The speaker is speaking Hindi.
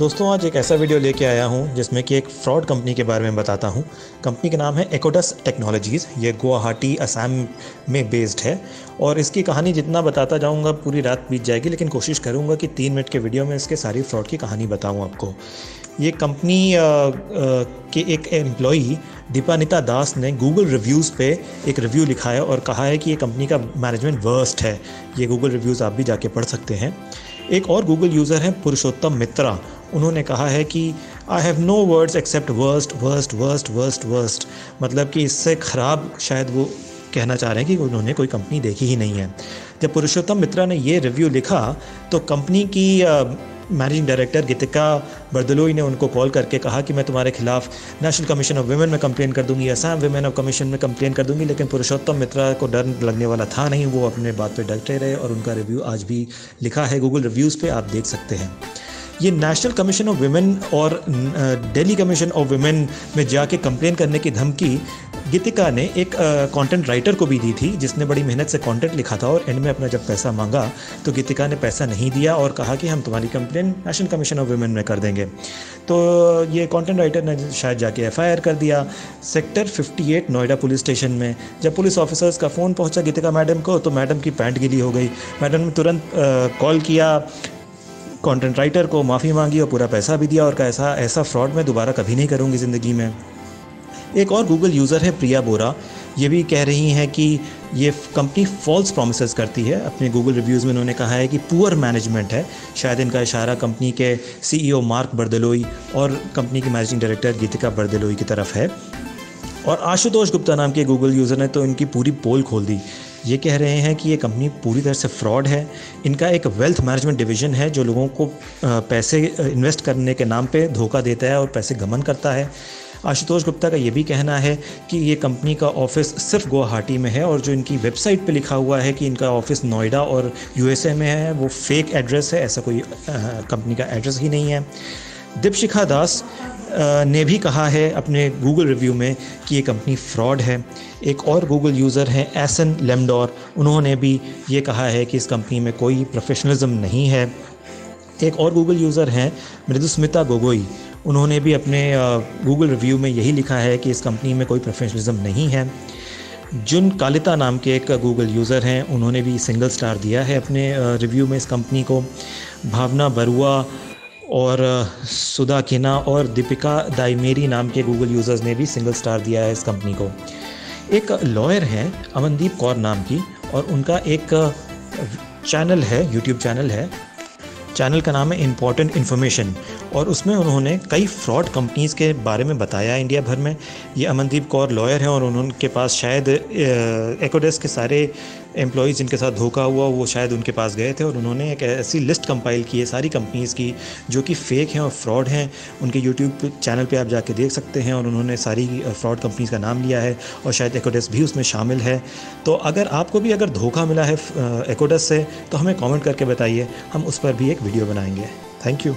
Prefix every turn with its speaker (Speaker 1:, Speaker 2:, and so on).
Speaker 1: दोस्तों, आज एक ऐसा वीडियो लेके आया हूँ, जिसमें कि एक फ्रॉड कंपनी के बारे में बताता हूँ। कंपनी का नाम है एकोडस टेक्नोलॉजीज़ ये गुवाहाटी, असम में बेस्ड है। और इसकी कहानी जितना बताता जाऊँगा, पूरी रात बीत जाएगी, लेकिन कोशिश करूँगा कि तीन मिनट के वीडियो में इसके सारी फ्रॉड की कहानी बताऊँ आपको। ये कंपनी के एक एम्प्लॉई दीपानिता दास ने गूगल रिव्यूज़ पे एक रिव्यू लिखा है और कहा है कि ये कंपनी का मैनेजमेंट वर्स्ट है। ये गूगल रिव्यूज़ आप भी जाके पढ़ सकते हैं। एक और गूगल यूज़र हैं, पुरुषोत्तम मित्रा। उन्होंने कहा है कि I have no words except worst worst worst worst worst मतलब कि इससे ख़राब शायद वो कहना चाह रहे हैं कि उन्होंने कोई कंपनी देखी ही नहीं है। जब पुरुषोत्तम मित्रा ने ये रिव्यू लिखा तो कंपनी की मैनेजिंग डायरेक्टर गीतिका बर्दलोई ने उनको कॉल करके कहा कि मैं तुम्हारे खिलाफ नेशनल कमीशन ऑफ़ वुमेन में कंप्लेन कर दूँगी। असम वुमेन ऑफ़ कमीशन में कंप्लेन कर दूँगी, लेकिन पुरुषोत्तम मित्रा को डर लगने वाला था नहीं। वो अपने बात पर डरते रहे और उनका रिव्यू आज भी लिखा है। गूगल रिव्यूज़ पर आप देख सकते हैं। ये नेशनल कमीशन ऑफ़ वुमेन और दिल्ली कमीशन ऑफ़ वुमेन में जाके कंप्लेन करने की धमकी गीतिका ने एक कंटेंट राइटर को भी दी थी, जिसने बड़ी मेहनत से कंटेंट लिखा था और एंड में अपना जब पैसा मांगा तो गीतिका ने पैसा नहीं दिया और कहा कि हम तुम्हारी complain national commission of women में कर देंगे। तो ये कंटेंट राइटर ने शायद जाके एफ़ कर दिया। सेक्टर 58 नोएडा पुलिस स्टेशन में, जब पुलिस ऑफिसर्स का फ़ोन पहुँचा गीतिका मैडम को तो मैडम की पैंट गिली हो गई। मैडम ने तुरंत कॉल किया कंटेंट राइटर को माफ़ी मांगी और पूरा पैसा भी दिया और कहा, ऐसा ऐसा फ्रॉड मैं दोबारा कभी नहीं करूँगी ज़िंदगी में। एक और गूगल यूज़र है प्रिया बोरा। ये भी कह रही हैं कि ये कंपनी फॉल्स प्रोमिस करती है। अपने गूगल रिव्यूज़ में उन्होंने कहा है कि पुअर मैनेजमेंट है। शायद इनका इशारा कंपनी के सीईओ मार्क बर्दलोई और कंपनी की मैनेजिंग डायरेक्टर गीतिका बर्दलोई की तरफ़ है। और आशुतोष गुप्ता नाम के गूगल यूज़र ने तो इनकी पूरी पोल खोल दी। ये कह रहे हैं कि ये कंपनी पूरी तरह से फ्रॉड है। इनका एक वेल्थ मैनेजमेंट डिवीज़न है जो लोगों को पैसे इन्वेस्ट करने के नाम पे धोखा देता है और पैसे गमन करता है। आशुतोष गुप्ता का ये भी कहना है कि ये कंपनी का ऑफ़िस सिर्फ़ गुवाहाटी में है और जो इनकी वेबसाइट पे लिखा हुआ है कि इनका ऑफ़िस नोएडा और यूएसए में है, वो फेक एड्रेस है, ऐसा कोई कंपनी का एड्रेस ही नहीं है। दीपशिखा दास ने भी कहा है अपने गूगल रिव्यू में कि ये कंपनी फ्रॉड है। एक और गूगल यूज़र हैं एसन लेमडोर उन्होंने भी ये कहा है कि इस कंपनी में कोई प्रोफेशनलिज्म नहीं है। एक और गूगल यूज़र हैं, मृदुस्मिता गोगोई उन्होंने भी अपने गूगल रिव्यू में यही लिखा है कि इस कंपनी में कोई प्रोफेशनलिज्म नहीं है। जुन कालिता नाम के एक गूगल यूज़र हैं, उन्होंने भी सिंगल स्टार दिया है अपने रिव्यू में इस कंपनी को। भावना बरुआ और सुधा किना और दीपिका दाइमेरी नाम के गूगल यूज़र्स ने भी सिंगल स्टार दिया है इस कंपनी को। एक लॉयर हैं, अमनदीप कौर नाम की, और उनका एक चैनल है यूट्यूब चैनल है चैनल का नाम है इंपॉर्टेंट इन्फॉर्मेशन और उसमें उन्होंने कई फ्रॉड कंपनीज़ के बारे में बताया इंडिया भर में। ये अमनदीप कौर लॉयर हैं और उनके पास शायद एकोडेस के सारे एम्प्लॉयज़ जिनके साथ धोखा हुआ, वो शायद उनके पास गए थे और उन्होंने एक ऐसी लिस्ट कंपाइल की है सारी कंपनीज़ की, जो कि फ़ेक हैं और फ्रॉड हैं। उनके यूट्यूब चैनल पे आप जाके देख सकते हैं और उन्होंने सारी फ्रॉड कंपनीज़ का नाम लिया है और शायद एकोडेस भी उसमें शामिल है। तो अगर आपको भी अगर धोखा मिला है एकोडेस से तो हमें कॉमेंट करके बताइए। हम उस पर भी एक वीडियो बनाएँगे। Thank you